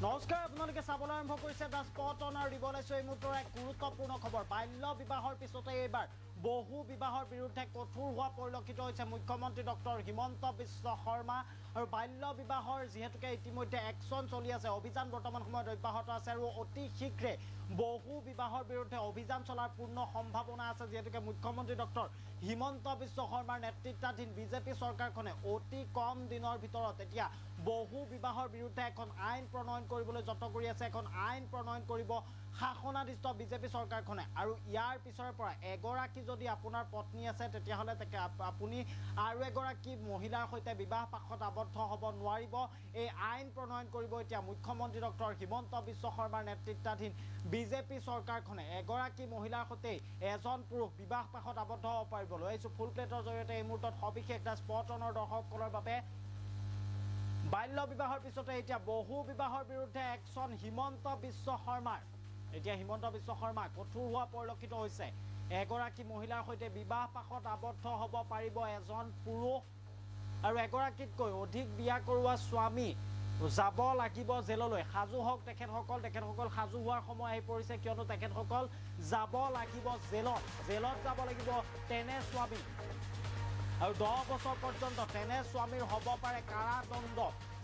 নমস্কাৰ আপোনালোকে চাবলৈ আৰম্ভ কৰিছে দ্য স্পট অন আৰু দিবলৈ এই মুহূৰ্তৰ এক গুৰুত্বপূৰ্ণ খবৰ। বাল্য বিবাহৰ পিছতে এইবাৰ বহু বিবাহৰ বিৰুদ্ধে কঠোৰ হোৱা পৰিলক্ষিত হৈছে মুখ্যমন্ত্ৰী ডক্টৰ হিমন্ত বিশ্ব শৰ্মা। আৰু বাল্য বিবাহৰ যিহেতুকে ইতিমধ্যে একশ্যন চলি আছে অভিযান বৰ্তমান সময়ত অব্যাহত আছে আৰু অতি শীঘ্ৰে বহু বিবাহৰ বিৰুদ্ধে অভিযান চলাৰ পূৰ্ণ সম্ভাৱনা আছে। যিহেতুকে মুখ্যমন্ত্ৰী ডক্টৰ হিমন্ত বিশ্ব শৰ্মাৰ নেতৃত্বাধীন বিজেপি চৰকাৰখনে অতি কম দিনৰ ভিতৰত এতিয়া বহু বিবাহৰ বিৰুদ্ধে এখন আইন প্ৰণয়ন কৰিবলৈ যত্ন কৰি আছে। এখন আইন প্ৰণয়ন কৰিব শাসনাধিষ্ঠ বিজেপি চৰকাৰখনে। আৰু ইয়াৰ পিছৰে পৰা এগৰাকী যদি আপোনাৰ পত্নী আছে তেতিয়াহ'লে আপুনি আৰু এগৰাকী মহিলাৰ সৈতে বিবাহ পাশত আবদ্ধ হ'ব নোৱাৰিব। এই আইন প্ৰণয়ন কৰিব এতিয়া মুখ্যমন্ত্ৰী ডক্টৰ হিমন্ত বিশ্ব শৰ্মাৰ নেতৃত্বাধীন বিজেপি চৰকাৰখনে এগৰাকী মহিলাৰ সৈতে এজন পুৰুষ বিবাহ পাশত আবদ্ধ হ'ব পাৰিব আহিছোঁ ফুল প্লেটৰ জৰিয়তে এই মুহূৰ্তত সবিশেষ দ্য স্পট অনৰ দৰ্শকসকলৰ বাবে বাল্য বিবাহৰ পিছতে এতিয়া বহু বিবাহৰ বিৰুদ্ধে একশ্যন হিমন্ত বিশ্ব শৰ্মাৰ এতিয়া হিমন্ত বিশ্ব শৰ্মা কঠোৰ হোৱা পৰিলক্ষিত হৈছে। এগৰাকী মহিলাৰ সৈতে বিবাহ পাশত আবদ্ধ হ'ব পাৰিব এজন পুৰুষ আৰু এগৰাকীতকৈ অধিক বিয়া কৰোৱা স্বামী। যাব লাগিব জেললৈ। সাজু হওক তেখেতসকল তেখেতসকল সাজু হোৱাৰ সময় আহি পৰিছে কিয়নো তেখেতসকল যাব লাগিব জেলত। জেলত যাব লাগিব তেনে স্বামী। আৰু দহ বছৰ পৰ্যন্ত তেনে স্বামীৰ হ'ব পাৰে কাৰাদণ্ড।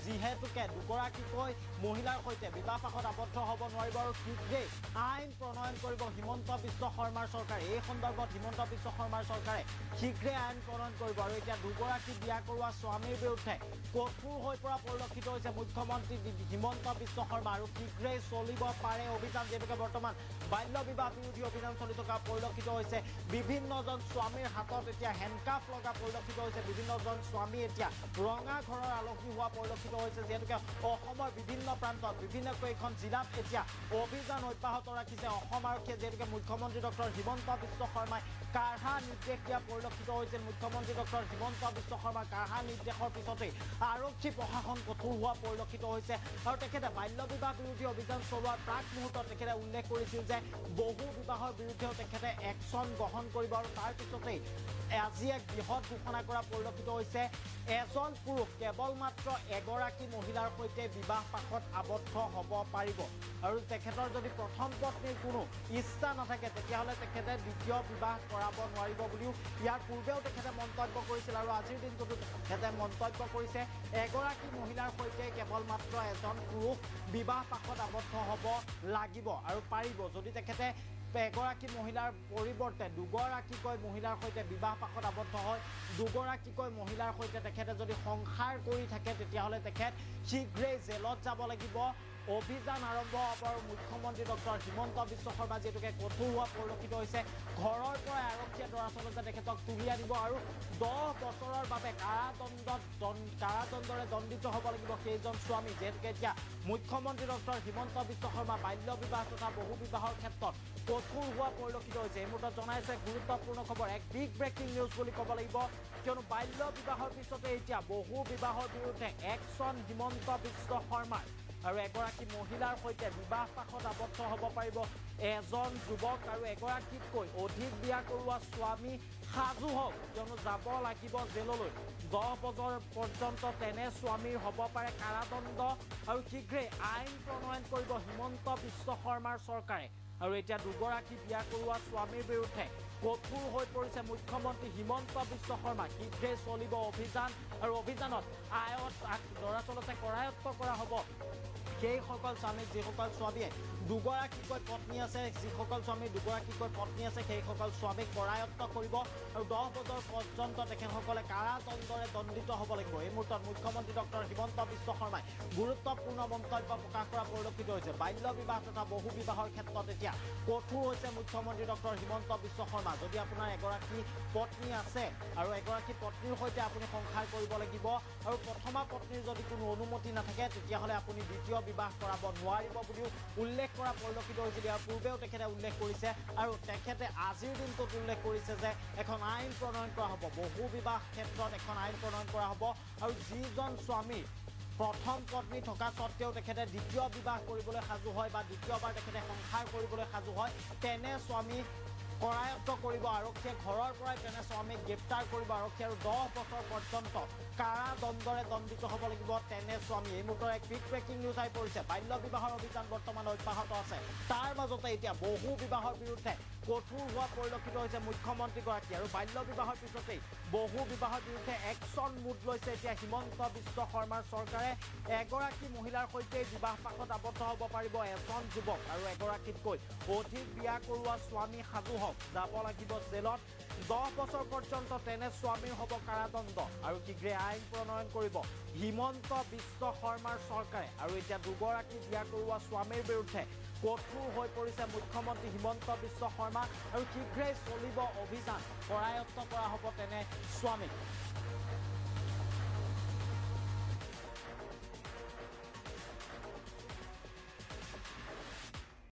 যিহেতুকে দুগৰাকীকৈ মহিলাৰ সৈতে বিবাহ পাশত আবদ্ধ হ'ব নোৱাৰিব আৰু শীঘ্ৰেই আইন প্ৰণয়ন কৰিব হিমন্ত বিশ্ব শৰ্মাৰ চৰকাৰে। এই সন্দৰ্ভত হিমন্ত বিশ্ব শৰ্মাৰ চৰকাৰে শীঘ্ৰে আইন প্ৰণয়ন কৰিব আৰু এতিয়া দুগৰাকী বিয়া কৰোৱা স্বামীৰ বিৰুদ্ধে কঠোৰ হৈ পৰা পৰিলক্ষিত হৈছে মুখ্যমন্ত্ৰী হিমন্ত বিশ্ব শৰ্মা আৰু শীঘ্ৰেই চলিব পাৰে অভিযান যিহেতুকে বৰ্তমান বাল্য বিবাহ বিৰোধী অভিযান চলি থকা পৰিলক্ষিত হৈছে। বিভিন্নজন স্বামীৰ হাতত এতিয়া হেণ্ডকাফ লগা পৰিলক্ষিত হৈছে। বিভিন্নজন স্বামী এতিয়া ৰঙা ঘৰৰ আলহী হোৱা পৰিলক্ষিত হৈছে যিহেতুকে অসমৰ বিভিন্ন প্ৰান্তত বিভিন্ন কেইখন জিলাত এতিয়া অভিযান অব্যাহত ৰাখিছে অসম আৰক্ষীয়ে যিহেতুকে মুখ্যমন্ত্ৰী ডক্টৰ হিমন্ত বিশ্ব শৰ্মাই কাঢ়া নিৰ্দেশ দিয়া পৰিলক্ষিত হৈছিল। মুখ্যমন্ত্ৰী ডক্টৰ হিমন্ত বিশ্ব শৰ্মাৰ কাঢ়া নিৰ্দেশৰ পিছতেই আৰক্ষী প্ৰশাসন কঠোৰ হোৱা পৰিলক্ষিত হৈছে। আৰু তেখেতে বাল্য বিবাহ বিৰোধী অভিযান চলোৱাৰ প্ৰাক মুহূৰ্তত তেখেতে উল্লেখ কৰিছিল যে বহু বিবাহৰ বিৰুদ্ধেও তেখেতে একশ্যন গ্ৰহণ কৰিব আৰু তাৰ পিছতেই আজি এক বৃহৎ ঘোষণা কৰা পৰিলক্ষিত হৈছে। এজন পুৰুষ কেৱল মাত্ৰ এগৰাকী মহিলাৰ সৈতে বিবাহ পাশত আবদ্ধ হ'ব পাৰিব। আৰু তেখেতৰ যদি প্ৰথম পত্নীৰ কোনো ইচ্ছা নাথাকে তেতিয়াহ'লে তেখেতে দ্বিতীয় বিবাহ কৰাব নোৱাৰিব বুলিও ইয়াৰ পূৰ্বেও তেখেতে মন্তব্য কৰিছিল আৰু আজিৰ দিনটোতো তেখেতে মন্তব্য কৰিছে এগৰাকী মহিলাৰ সৈতে কেৱল মাত্ৰ এজন পুৰুষ বিবাহ পাশত আবদ্ধ হ'ব লাগিব আৰু পাৰিব। যদি তেখেতে এগৰাকী মহিলাৰ পৰিৱৰ্তে দুগৰাকীকৈ মহিলাৰ সৈতে বিবাহ পাশত আবদ্ধ হয় দুগৰাকীকৈ মহিলাৰ সৈতে তেখেতে যদি সংসাৰ কৰি থাকে তেতিয়াহ'লে তেখেত শীঘ্ৰেই জেলত যাব লাগিব। অভিযান আৰম্ভ হ'ব আৰু মুখ্যমন্ত্ৰী ডক্টৰ হিমন্ত বিশ্ব শৰ্মা যিহেতুকে কঠোৰ হোৱা পৰিলক্ষিত হৈছে ঘৰৰ পৰাই আৰক্ষীয়ে দৰাচলতে তেখেতক তুলি আনিব আৰু দহ বছৰৰ বাবে কাৰাদণ্ডত কাৰাদণ্ডৰে দণ্ডিত হ'ব লাগিব সেইজন স্বামী। যিহেতুকে এতিয়া মুখ্যমন্ত্ৰী ডক্টৰ হিমন্ত বিশ্ব শৰ্মা বাল্য বিবাহ তথা বহু বিবাহৰ ক্ষেত্ৰত কঠোৰ হোৱা পৰিলক্ষিত হৈছে। এই মুহূৰ্তত জনাইছে গুৰুত্বপূৰ্ণ খবৰ এক বিগ ব্ৰেকিং নিউজ বুলি ক'ব লাগিব। কিয়নো বাল্য বিবাহৰ পিছতে এতিয়া বহু বিবাহৰ বিৰুদ্ধে একশ্যন হিমন্ত বিশ্ব শৰ্মাৰ। আৰু এগৰাকী মহিলাৰ সৈতে বিবাহ পাশত আবদ্ধ হ'ব পাৰিব। এজন যুৱক আৰু এগৰাকীতকৈ অধিক বিয়া কৰোৱা স্বামী সাজু হওক কিয়নো যাব লাগিব জেললৈ। দহ বছৰ পৰ্যন্ত তেনে স্বামীৰ হ'ব পাৰে কাৰাদণ্ড আৰু শীঘ্ৰেই আইন প্ৰণয়ন কৰিব হিমন্ত বিশ্ব শৰ্মাৰ চৰকাৰে। আৰু এতিয়া দুগৰাকী বিয়া কৰোৱা স্বামীৰ বিৰুদ্ধে কঠোৰ হৈ পৰিছে মুখ্যমন্ত্ৰী হিমন্ত বিশ্ব শৰ্মা। শীঘ্ৰেই চলিব অভিযান আৰু অভিযানত আয়ত দৰাচলতে কৰায়ত্ব কৰা হ'ব। সেইসকল স্বামীক যিসকল স্বামীয়ে দুগৰাকীকৈ পত্নী আছে যিসকল স্বামীৰ দুগৰাকীকৈ পত্নী আছে সেইসকল স্বামীক কৰায়ত্ব কৰিব আৰু দহ বছৰ পৰ্যন্ত তেখেতসকলে কাৰাদণ্ডৰে দণ্ডিত হ'ব লাগিব। এই মুহূৰ্তত মুখ্যমন্ত্ৰী ডক্টৰ হিমন্ত বিশ্ব শৰ্মাই গুৰুত্বপূৰ্ণ মন্তব্য প্ৰকাশ কৰা পৰিলক্ষিত হৈছে। বাল্য বিবাহ তথা বহু বিবাহৰ ক্ষেত্ৰত এতিয়া কঠোৰ হৈছে মুখ্যমন্ত্ৰী ডক্টৰ হিমন্ত বিশ্ব শৰ্মা। যদি আপোনাৰ এগৰাকী পত্নী আছে আৰু এগৰাকী পত্নীৰ সৈতে আপুনি সংসাৰ কৰিব লাগিব আৰু প্ৰথমা পত্নীৰ যদি কোনো অনুমতি নাথাকে তেতিয়াহ'লে আপুনি দ্বিতীয় বিবাহ কৰাব নোৱাৰিব বুলিও উল্লেখ কৰা পৰিলক্ষিত হৈছিল ইয়াৰ পূৰ্বেও তেখেতে উল্লেখ কৰিছে আৰু তেখেতে আজিৰ দিনটোত উল্লেখ কৰিছে যে এখন আইন প্ৰণয়ন কৰা হ'ব। বহু বিবাহ ক্ষেত্ৰত এখন আইন প্ৰণয়ন কৰা হ'ব আৰু যিজন স্বামী প্ৰথম পত্নী থকা স্বত্তেও তেখেতে দ্বিতীয় বিবাহ কৰিবলৈ সাজু হয় বা দ্বিতীয়বাৰ তেখেতে সংসাৰ কৰিবলৈ সাজু হয় তেনে স্বামী কৰায়ত্ব কৰিব আৰক্ষীয়ে ঘৰৰ পৰাই তেনে স্বামীক গ্ৰেপ্তাৰ কৰিব আৰক্ষী আৰু দহ বছৰ পৰ্যন্ত কাৰাদণ্ডৰে দণ্ডিত হ'ব লাগিব তেনে স্বামী। এই মুহূৰ্তৰ এক বিগ ব্ৰেকিং নিউজ আহি পৰিছে। বাল্য বিবাহৰ অভিযান বৰ্তমান অব্যাহত আছে। তাৰ মাজতে এতিয়া বহু বিবাহৰ বিৰুদ্ধে কঠোৰ হোৱা পৰিলক্ষিত হৈছে মুখ্যমন্ত্ৰীগৰাকী আৰু বাল্য বিবাহৰ পিছতেই বহু বিবাহৰ বিৰুদ্ধে একশ্যন মুড লৈছে এতিয়া হিমন্ত বিশ্ব শৰ্মাৰ চৰকাৰে। এগৰাকী মহিলাৰ সৈতে বিবাহ পাশত আবদ্ধ হ'ব পাৰিব এজন যুৱক আৰু এগৰাকীতকৈ অধিক বিয়া কৰোৱা স্বামী সাজু হওক। যাব লাগিব জেলত। দহ বছৰ পৰ্যন্ত তেনে স্বামীৰ হ'ব কাৰাদণ্ড। আৰু শীঘ্ৰে আইন প্ৰণয়ন কৰিব। হিমন্ত বিশ্ব শৰ্মাৰ চৰকাৰে। আৰু এতিয়া দুগৰাকী বিয়া কৰোৱা স্বামীৰ বিৰুদ্ধে কঠোৰ হৈ পৰিছে মুখ্যমন্ত্ৰী হিমন্ত বিশ্ব শৰ্মা। আৰু শীঘ্ৰেই চলিব অভিযান। কৰায়ত্ব কৰা হ'ব তেনে স্বামীক